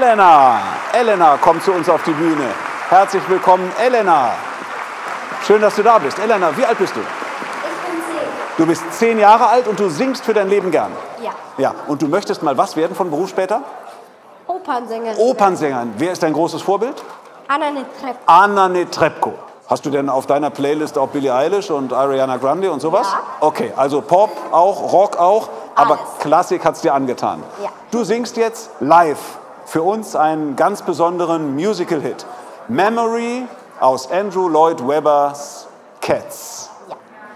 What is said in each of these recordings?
Elena. Elena kommt zu uns auf die Bühne. Herzlich willkommen, Elena. Schön, dass du da bist. Elena, wie alt bist du? Ich bin zehn. Du bist zehn Jahre alt und du singst für dein Leben gern. Ja. Ja, und du möchtest mal was werden von Beruf später? Opernsängerin. Opernsängerin. Wer ist dein großes Vorbild? Anna Netrebko. Anna Netrebko. Hast du denn auf deiner Playlist auch Billie Eilish und Ariana Grande und sowas? Ja. Okay, also Pop auch, Rock auch, aber Alles. Klassik hat's dir angetan. Ja. Du singst jetzt live für uns einen ganz besonderen Musical-Hit. Memory aus Andrew Lloyd Webbers Cats.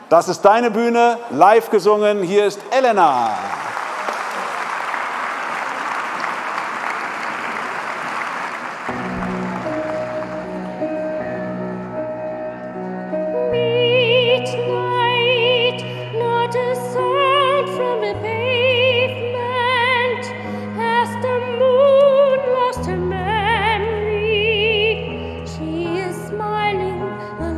Das ist deine Bühne, live gesungen. Hier ist Elena. Smiling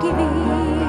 give it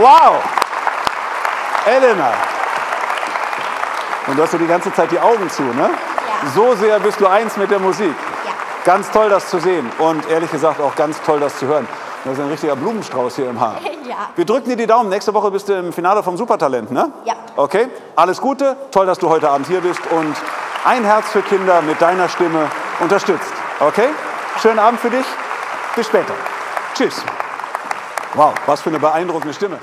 Wow! Elena. Und du hast ja die ganze Zeit die Augen zu, ne? Ja. So sehr bist du eins mit der Musik. Ja. Ganz toll, das zu sehen. Und ehrlich gesagt auch ganz toll, das zu hören. Das ist ein richtiger Blumenstrauß hier im Haar. Ja. Wir drücken dir die Daumen. Nächste Woche bist du im Finale vom Supertalent, ne? Ja. Okay, alles Gute. Toll, dass du heute Abend hier bist und ein Herz für Kinder mit deiner Stimme unterstützt. Okay? Schönen Abend für dich. Bis später. Tschüss. Wow, was für eine beeindruckende Stimme.